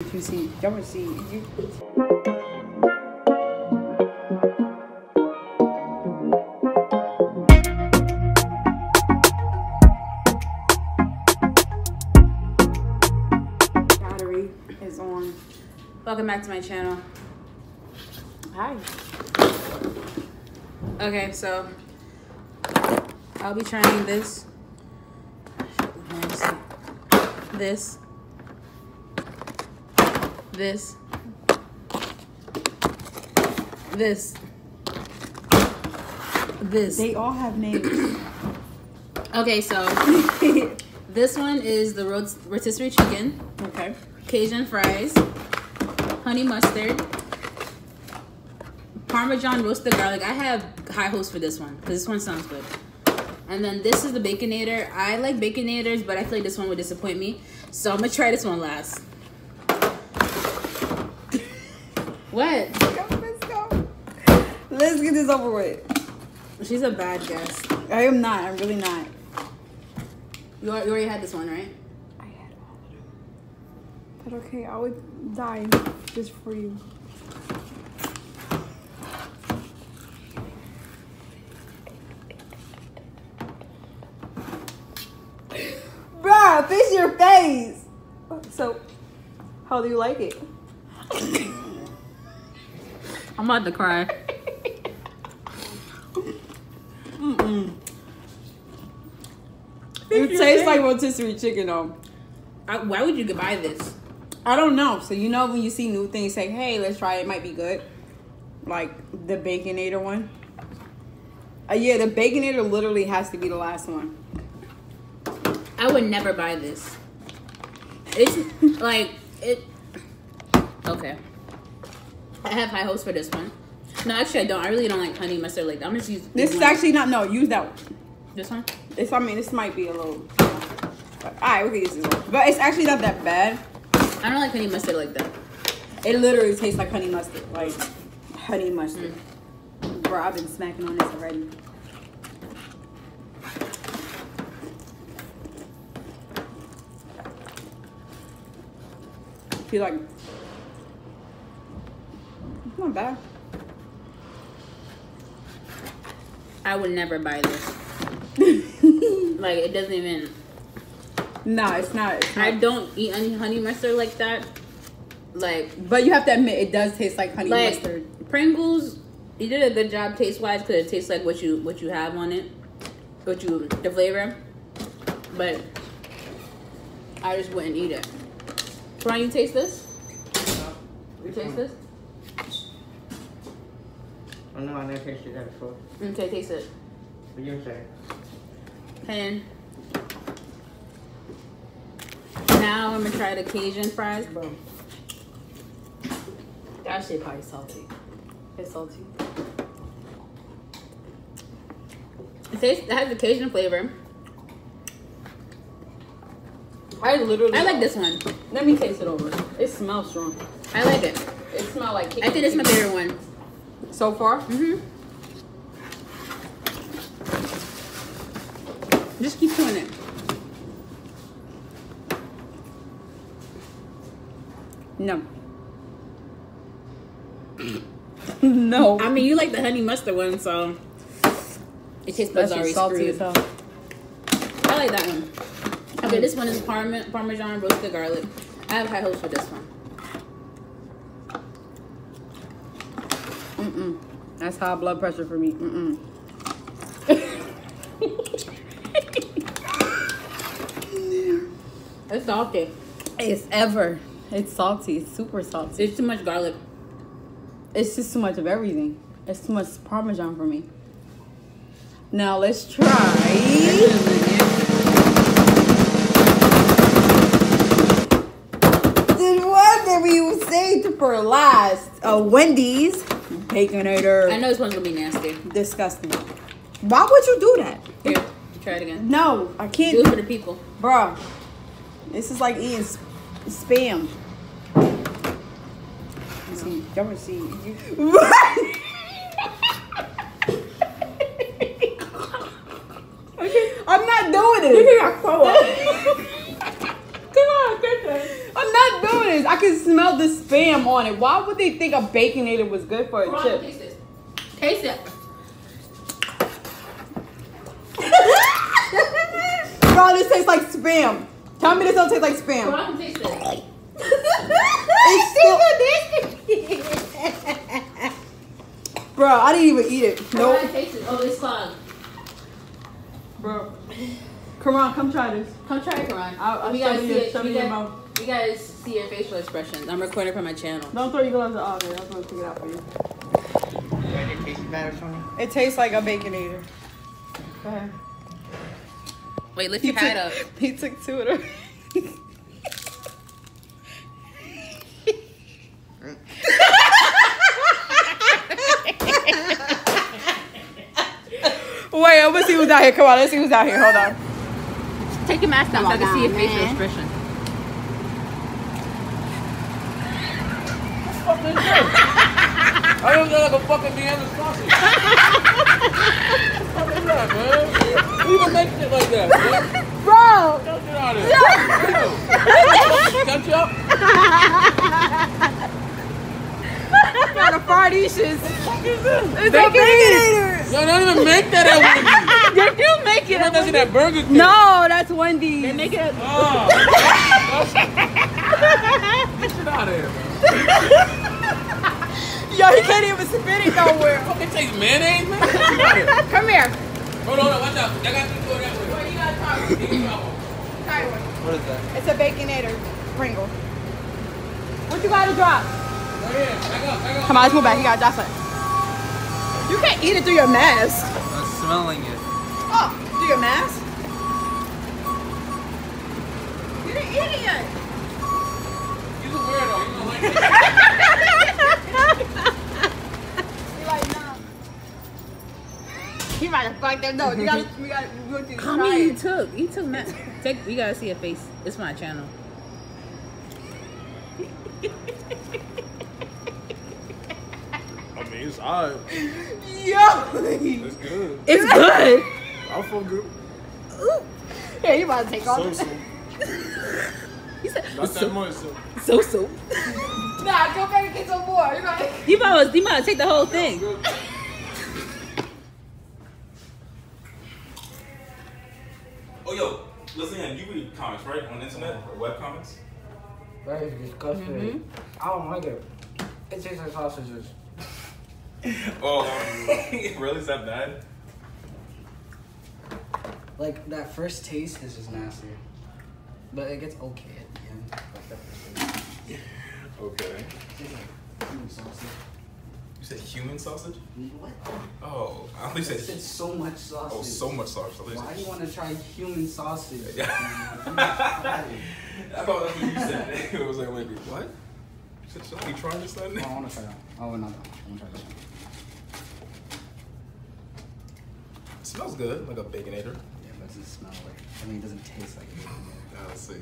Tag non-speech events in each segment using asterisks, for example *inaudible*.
You see, y'all see you. Battery is on. Welcome back to my channel. Hi. Okay, so I'll be trying this. Let me see. This. This. This. This. They all have names. *coughs* Okay, so *laughs* this one is the rot- rotisserie chicken, okay. Cajun fries, honey mustard, Parmesan roasted garlic. I have high hopes for this one because this one sounds good. And then this is the Baconator. I like Baconators, but I feel like this one would disappoint me. So I'm gonna try this one last. What? Let's go. Let's get this over with. She's a bad guest. I am not. I'm really not. You, al- you already had this one, right? I had all of them. But okay, I would die just for you. Bruh, fix your face. So, how do you like it? I'm about to cry. It tastes like rotisserie chicken though. I, why would you buy this? I don't know. So you know when you see new things, say, "Hey, let's try it. it might be good." Like the Baconator one. Uh, yeah, the Baconator literally has to be the last one. I would never buy this. It's like it. Okay. I have high hopes for this one. No, actually, I don't. I really don't like honey mustard like that. I'm just use This is one. actually not. No, use that one. this one. It's. I mean, this might be a little. But, all right, we can use this one. But it's actually not that bad. I don't like honey mustard like that. It literally tastes like honey mustard, like honey mustard. Mm. Bro, I've been smacking on this already. Feel like not bad. I would never buy this. *laughs* Like it doesn't even. Nah, it's not. It's I don't eat any honey mustard like that. Like But you have to admit, it does taste like honey like mustard. Pringles. You did a good job taste wise because it tastes like what you what you have on it, what you the flavor. But I just wouldn't eat it. Try you taste this? You taste this? Oh no, I never tasted that before. Okay, taste it. What you say? And now I'm gonna try the Cajun fries. Bro. That shit probably salty. It's salty. It tastes it has the Cajun flavor. I literally. I like this one. Let me taste it over. It smells strong. I like it. It smells like. I think it's my favorite one. So far, Mm-hmm. Just keep doing it. no. *coughs* no. I mean, you like the honey mustard one, so it tastes That bizarre shit's salty as hell. I like that one. Okay, this one is Parmesan roasted garlic. I have high hopes for this one. Mm-mm. That's high blood pressure for me. Mm-mm. *laughs* It's salty. It's ever. It's salty. It's super salty. It's too much garlic. It's just too much of everything. It's too much parmesan for me. Now let's try. The one that we saved for last. A Wendy's Baconator. I know this one's gonna be nasty. Disgusting. Why would you do that? Here, try it again. No, I can't. Do it for the people. Bruh, this is like eating sp- spam. See, Y'all see? *laughs* You- I'm not doing it. *laughs* On, get I'm not doing this. I can smell the spam on it. Why would they think a baconator was good for a Ron, chip? taste it. Taste it. *laughs* Bro, this tastes like spam. Tell me this don't taste like spam. Taste *laughs* this. It's still, bro, I didn't even eat it. Ron, Nope. taste it. Oh, it's clogged. Bro. Come on, come try this. Come try it, Ron. I'll, I'll we show you, it. show me your mouth. We gotta see your facial expressions. I'm recording for my channel. Don't throw your gloves out there. I was gonna pick it out for you. It tastes better for. It tastes like a baconator. Go ahead. Wait, lift He your hat up. *laughs* he took two of them. Wait, I'm gonna see who's out here. Come on, let's see who's out here. Hold on. Take your mask off so I can see your facial facial man. expression. I don't look like a fucking Vienna sausage. Fuck is that, man? Who even makes shit like that, man? Bro! Get shit out of here. Ketchup? Trying to fry these shits. Fuck is this? It's a! Yo, don't even make that at Wendy's. They do make it. that's in that Burger King. No, that's Wendy's. They make it. Oh. Get shit out of here, man. *laughs* Yo, he can't even spit it nowhere. Fucking taste mayonnaise, man. *laughs* Get shit out of here. Come here. Hold on, hold on, watch out. I got to go that way. You gotta try Give me that one. Try one. What is that? It's a baconator Pringle. What you gotta drop? Right here. Back up, back up. Come on, let's move back. You gotta drop it. You can't eat it through your mask. I'm smelling it. Oh, through your mask? You didn't eat it yet. He's a weirdo. You don't like it. You're like, nah. He might have fucked them. No, you gotta, we gotta, we want you to How try many you it. took? You took ma- Take. You gotta see your face. It's my channel. I mean, it's alright. Yo! It's good. It's good. I feel good. Yeah, you about to take all So, this. so. *laughs* He said Not that much, so. so so. *laughs* Nah, go back and get some more. You got You about to, you about to take the whole thing. Oh, yo, listen, in, you read comics, right? On the internet? Or web comics? That is disgusting. Mm-hmm. I don't like it. It tastes like sausages. *laughs* Oh, *laughs* really? Is that bad? Like that first taste is just nasty, but it gets okay at the end. Like that first taste. *laughs* Okay. Like human sausage. You said human sausage? What? Oh, I thought you said. said so much sausage. Oh, so much sausage. I thought Why do said- you want to try human sausage? Yeah. *laughs* I thought that's what you said. *laughs* It was like, wait, what? You said, should I be trying this then? Oh, I want to try that. Oh, not that one. I want to try this one. smells good, like a baconator. Yeah, but it doesn't smell like. I mean, it doesn't taste like it. Yeah, let's see.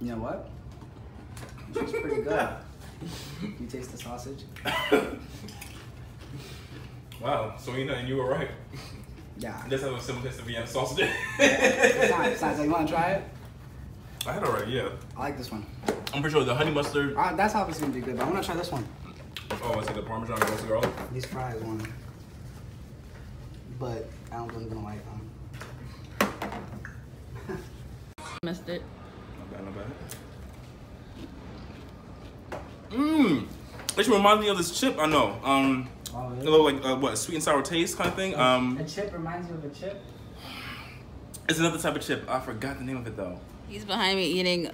You know what? It tastes pretty good. you taste the sausage? Wow, so you know, and you were right. Yeah. This has a similar taste to Vienna sausage. It's not. It's not. You want to try it? I had it already, yeah. I like this one. I'm pretty sure the honey mustard. Uh, that's obviously gonna be good, but I want to try this one. Oh, it's like the Parmesan roasted garlic. These fries one. But I don't think I'm gonna like them. Mustard. Not bad, not bad. Mmm. It reminds me of this chip I know. Um, Oh, a little like uh, what sweet and sour taste kind of thing. Um, a chip reminds you of a chip. it's another type of chip. I forgot the name of it though. He's behind me eating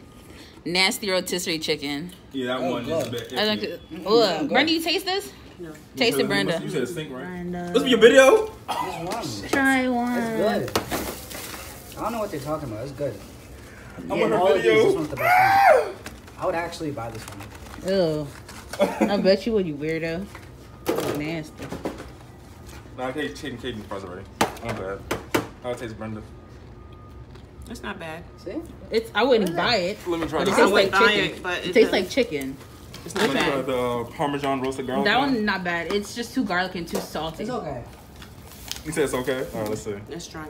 nasty rotisserie chicken. Yeah, that Oh, one good. is a bit. I like iffy. it. Mm, Ugh. Brenda, you taste this? No. Taste it, Brenda. You said it's stink, right? Brenda. This be your video? This one. Try one. It's good. I don't know what they're talking about. It's good. I Yeah, want all her of these, this video. one's the best one. I would actually buy this one. Ew. I bet you would, you weirdo. Nasty. No, I taste chicken Cajun fries already. Not bad. How it tastes, Brenda? It's not bad. See? It's. I wouldn't buy it. Let me try But it tastes like chicken. it, but it it tastes doesn't- like chicken. It's Let not me try bad. the Parmesan roasted garlic. That one. one not bad. It's just too garlic and too salty. It's okay. You said it's okay? All right, let's see. Let's try.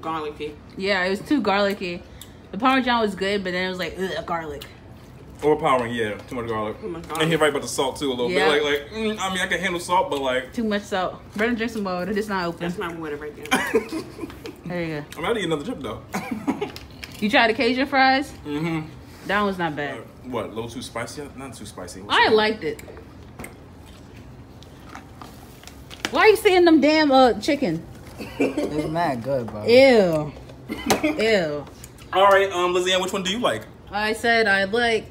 Garlicky. Yeah, it was too garlicky. The Parmesan was good, but then it was like, ugh, garlic. Overpowering, yeah. Too much garlic. Oh and he right about the salt too a little yeah. bit. Like, like mm, I mean, I can handle salt, but like too much salt. Better drink some water. It's not open. That's my water right there. *laughs* there you go. I'm ready to eat another chip though. you tried the Cajun fries? Mm-hmm. That one's not bad. What? A little too spicy? Not too spicy. What's I that? liked it. Why are you saying them damn uh chicken? *laughs* It's mad good, bro. Ew. Ew. All right, um, Lizzie Ann, which one do you like? I said I like.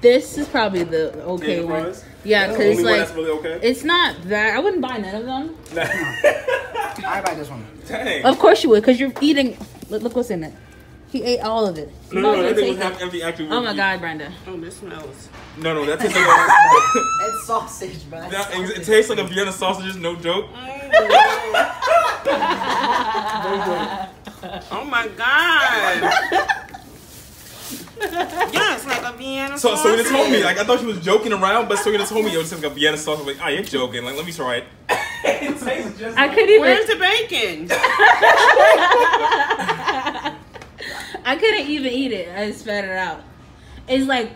This is probably the okay Cajun one. Yeah, because only one like really okay. it's not that. I wouldn't buy none of them. *laughs* I buy this one. Dang. Of course you would, because you're eating. Look, look what's in it. He ate all of it. You no, might no, that thing was half it. empty. Actually, Oh my god, Brenda. oh, this smells. No, no, that tastes like *laughs* It's sausage, man. that, it tastes like a Vienna sausages. No joke. *laughs* Oh my god. yeah, it's like a Vienna So, so sausage. he told me, like, I thought she was joking around, but so he told me it was like a Vienna sausage. I'm like, ah, you're joking. Like, let me try it. *laughs* it tastes just. I couldn't even. Where's the bacon? I couldn't even eat it. I just spat it out. It's like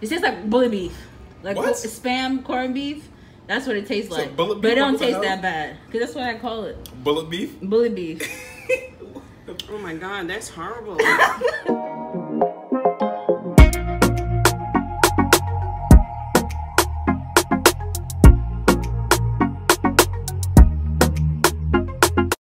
it tastes like bully beef, like What? spam corned beef. That's what it tastes So like. but it don't taste that bad. Cause that's what I call it, Bullet beef. bully beef. *laughs* Oh my god, that's horrible. *laughs*